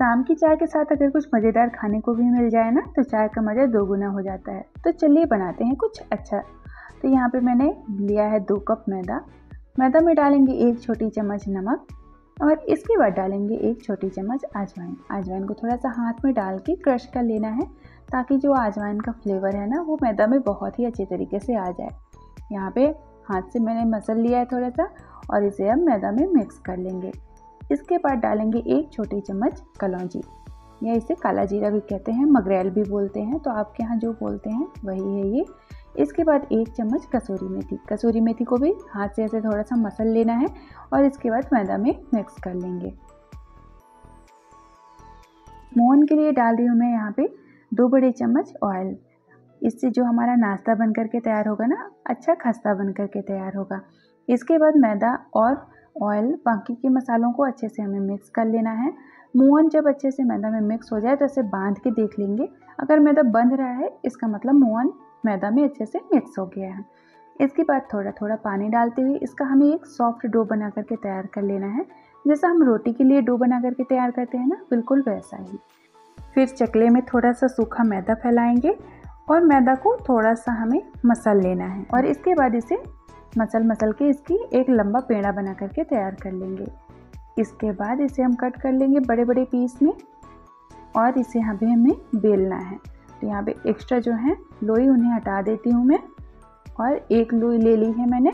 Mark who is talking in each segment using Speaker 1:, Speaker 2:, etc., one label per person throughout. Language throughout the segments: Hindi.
Speaker 1: शाम की चाय के साथ अगर कुछ मज़ेदार खाने को भी मिल जाए ना तो चाय का मज़ा दोगुना हो जाता है। तो चलिए बनाते हैं कुछ अच्छा। तो यहाँ पे मैंने लिया है दो कप मैदा। मैदा में डालेंगे एक छोटी चम्मच नमक और इसके बाद डालेंगे एक छोटी चम्मच आजवाइन आजवाइन को थोड़ा सा हाथ में डाल के क्रश कर लेना है, ताकि जो आजवाइन का फ्लेवर है ना, वो मैदा में बहुत ही अच्छे तरीके से आ जाए। यहाँ पे हाथ से मैंने मसल लिया है थोड़ा सा और इसे हम मैदा में मिक्स कर लेंगे। इसके बाद डालेंगे एक छोटी चम्मच कलौजी। या इसे काला जीरा भी कहते हैं, मगरेल भी बोलते हैं तो आपके यहाँ जो बोलते हैं, वही है ये। इसके बाद एक चम्मच कसूरी मेथी। कसूरी मेथी को भी हाथ से ऐसे थोड़ा सा मसल लेना है और इसके बाद मैदा में मिक्स कर लेंगे। मोहन के लिए डाल रही हूँ मैं यहाँ पे दो बड़े चम्मच ऑयल। इससे जो हमारा नाश्ता बन करके तैयार होगा ना अच्छा खस्ता बन करके तैयार होगा। इसके बाद मैदा और ऑयल बाकी के मसालों को अच्छे से हमें मिक्स कर लेना है। मोहन जब अच्छे से मैदा में मिक्स हो जाए तो इसे बाँध के देख लेंगे। अगर मैदा बंध रहा है, इसका मतलब मोहन मैदा में अच्छे से मिक्स हो गया है। इसके बाद थोड़ा थोड़ा पानी डालते हुए इसका हमें एक सॉफ्ट डो बना करके तैयार कर लेना है। जैसा हम रोटी के लिए डो बना करके तैयार करते हैं ना, बिल्कुल वैसा ही। फिर चकले में थोड़ा सा सूखा मैदा फैलाएँगे और मैदा को थोड़ा सा हमें मसल लेना है और इसके बाद इसे मसल मसल के इसकी एक लंबा पेड़ा बना करके तैयार कर लेंगे। इसके बाद इसे हम कट कर लेंगे बड़े बड़े पीस में और इसे हमें हमें बेलना है। तो यहाँ पे एक्स्ट्रा जो है, लोई उन्हें हटा देती हूँ मैं और एक लोई ले ली है मैंने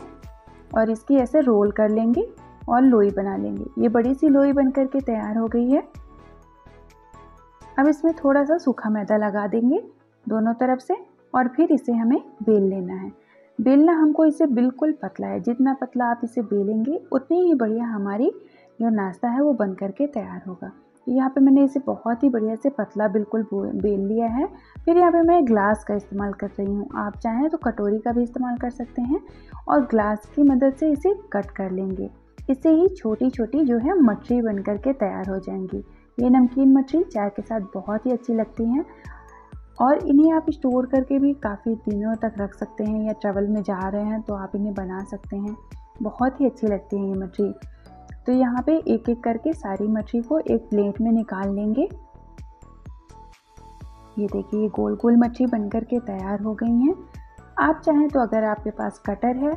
Speaker 1: और इसकी ऐसे रोल कर लेंगे और लोई बना लेंगे। ये बड़ी सी लोई बन करके तैयार हो गई है। अब इसमें थोड़ा सा सूखा मैदा लगा देंगे दोनों तरफ़ से और फिर इसे हमें बेल लेना है। बेलना हमको इसे बिल्कुल पतला है। जितना पतला आप इसे बेलेंगे, उतनी ही बढ़िया हमारी जो नाश्ता है वो बन करके तैयार होगा। यहाँ पे मैंने इसे बहुत ही बढ़िया से पतला बिल्कुल बेल लिया है। फिर यहाँ पे मैं ग्लास का इस्तेमाल कर रही हूँ। आप चाहें तो कटोरी का भी इस्तेमाल कर सकते हैं और ग्लास की मदद से इसे कट कर लेंगे। इससे ही छोटी छोटी जो है मछली बन कर के तैयार हो जाएँगी। ये नमकीन मछली चाय के साथ बहुत ही अच्छी लगती हैं। और इन्हें आप स्टोर करके भी काफ़ी दिनों तक रख सकते हैं या ट्रैवल में जा रहे हैं तो आप इन्हें बना सकते हैं। बहुत ही अच्छी लगती है ये मछली। तो यहाँ पे एक एक करके सारी मछली को एक प्लेट में निकाल लेंगे। ये देखिए, ये गोल गोल मछली बन कर के तैयार हो गई हैं। आप चाहें तो अगर आपके पास कटर है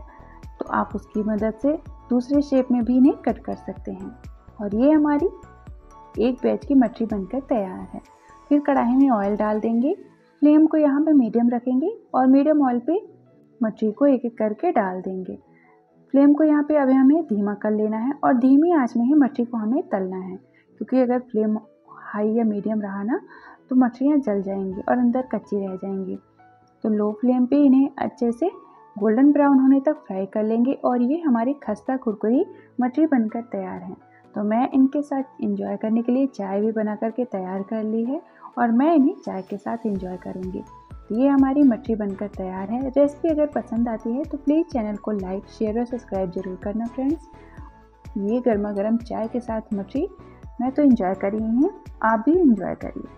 Speaker 1: तो आप उसकी मदद से दूसरे शेप में भी इन्हें कट कर सकते हैं। और ये हमारी एक बैच की मछली बनकर तैयार है। फिर कढ़ाई में ऑयल डाल देंगे। फ्लेम को यहाँ पे मीडियम रखेंगे और मीडियम ऑयल पे मछली को एक एक करके डाल देंगे। फ्लेम को यहाँ पे अभी हमें धीमा कर लेना है और धीमी आँच में ही मछली को हमें तलना है, क्योंकि अगर फ्लेम हाई या मीडियम रहा ना तो मछलियाँ जल जाएँगी और अंदर कच्ची रह जाएँगी। तो लो फ्लेम पे इन्हें अच्छे से गोल्डन ब्राउन होने तक फ्राई कर लेंगे और ये हमारी खस्ता कुरकुरी मछली बनकर तैयार है। तो मैं इनके साथ इंजॉय करने के लिए चाय भी बना करके तैयार कर ली है और मैं इन्हें चाय के साथ इंजॉय करूँगी। तो ये हमारी मछली बनकर तैयार है। रेसिपी अगर पसंद आती है तो प्लीज़ चैनल को लाइक शेयर और सब्सक्राइब ज़रूर करना फ्रेंड्स ये गर्मा गर्म चाय के साथ मछली मैं तो कर रही हूँ। आप भी इंजॉय करिए।